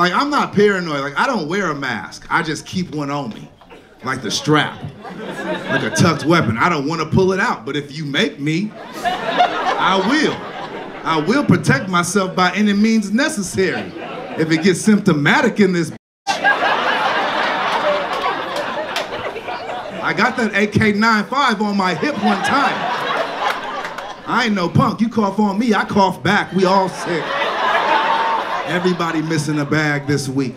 Like I'm not paranoid. Like I don't wear a mask. I just keep one on me, like the strap, like a tucked weapon. I don't want to pull it out, but if you make me, I will. I will protect myself by any means necessary. If it gets symptomatic in this. I got that AK-95 on my hip one time. I ain't no punk. You cough on me, I cough back. We all sick. Everybody missing a bag this week.